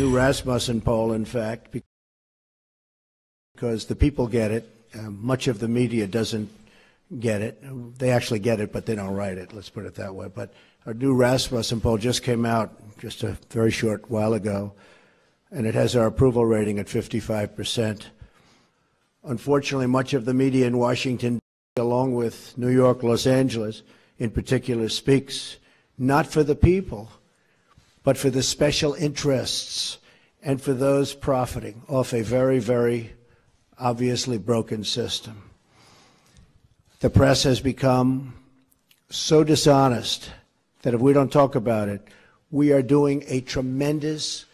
new Rasmussen poll, in fact, because the people get it. Uh, much of the media doesn't get it. They actually get it, but they don't write it. Let's put it that way. But our new Rasmussen poll just came out just a very short while ago, and it has our approval rating at 55 percent. Unfortunately, much of the media in Washington, along with New York, Los Angeles in particular, speaks not for the people, but for the special interests and for those profiting off a very, very obviously broken system. The press has become so dishonest that if we don't talk about it, we are doing a tremendous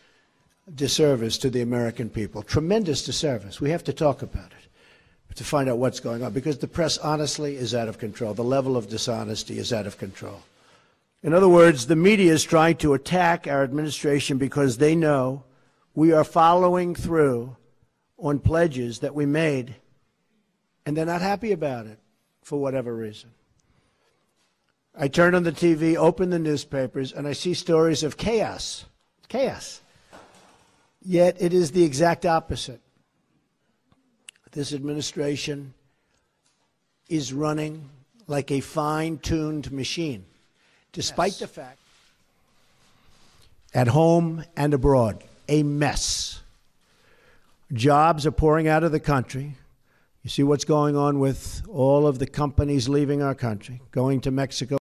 disservice to the American people. Tremendous disservice. We have to talk about it to find out what's going on because the press honestly is out of control. The level of dishonesty is out of control. In other words, the media is trying to attack our administration because they know we are following through on pledges that we made, and they're not happy about it for whatever reason. I turn on the TV, open the newspapers, and I see stories of chaos. Chaos. Yet it is the exact opposite. This administration is running like a fine tuned machine despite yes. the fact, at home and abroad, a mess. Jobs are pouring out of the country. You see what's going on with all of the companies leaving our country, going to Mexico.